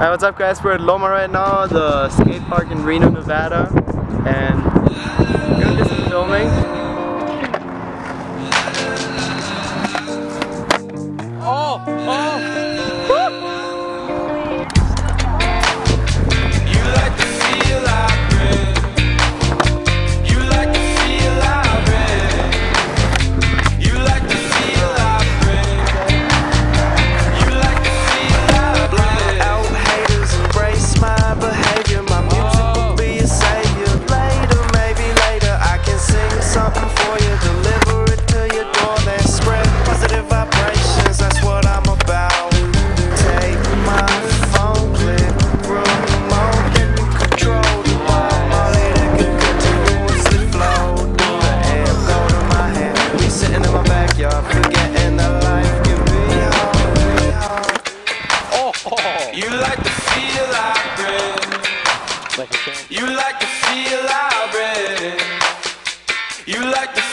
Alright, what's up guys? We're at Loma right now, the skate park in Reno, Nevada. And You like to feel I breathe. Like you like to feel I breathe. You like to